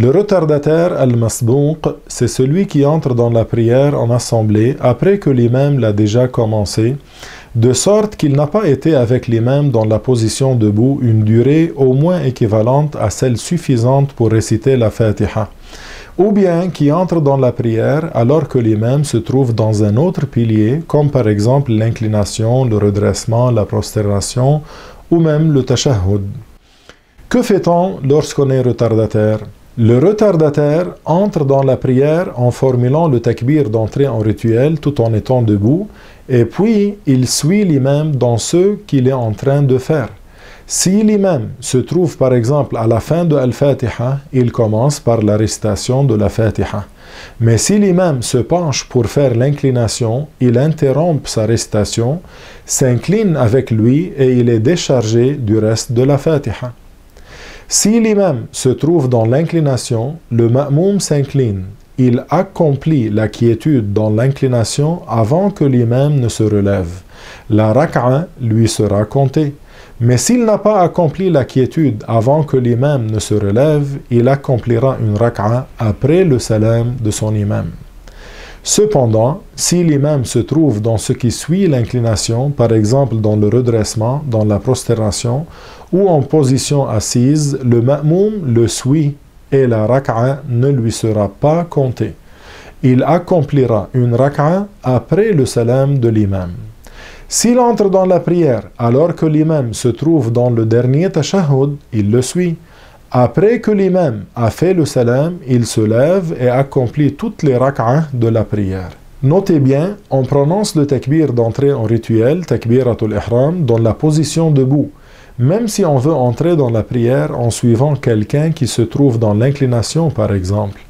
Le retardataire al-masbouq, c'est celui qui entre dans la prière en assemblée après que l'imam l'a déjà commencé, de sorte qu'il n'a pas été avec l'imam dans la position debout une durée au moins équivalente à celle suffisante pour réciter la Fatiha ou bien qui entre dans la prière alors que l'imam se trouve dans un autre pilier, comme par exemple l'inclination, le redressement, la prosternation, ou même le tashahhud. Que fait-on lorsqu'on est retardataire? Le retardataire entre dans la prière en formulant le takbir d'entrée en rituel tout en étant debout, et puis il suit l'imam dans ce qu'il est en train de faire. Si l'imam se trouve par exemple à la fin de Al-Fatiha, il commence par la récitation de la Fatiha. Mais si l'imam se penche pour faire l'inclination, il interrompt sa récitation, s'incline avec lui et il est déchargé du reste de la Fatiha. Si l'imam se trouve dans l'inclination, le ma'moum s'incline. Il accomplit la quiétude dans l'inclination avant que l'imam ne se relève. La rak'a lui sera comptée. Mais s'il n'a pas accompli la quiétude avant que l'imam ne se relève, il accomplira une rak'a après le salam de son imam. Cependant, si l'imam se trouve dans ce qui suit l'inclination, par exemple dans le redressement, dans la prosternation ou en position assise, le ma'moum le suit et la rak'a ne lui sera pas comptée. Il accomplira une rak'a après le salam de l'imam. S'il entre dans la prière alors que l'imam se trouve dans le dernier tashahhud, il le suit. Après que l'imam a fait le salam, il se lève et accomplit toutes les rak'ahs de la prière. Notez bien, on prononce le takbir d'entrée en rituel, takbiratul ihram, dans la position debout, même si on veut entrer dans la prière en suivant quelqu'un qui se trouve dans l'inclination par exemple.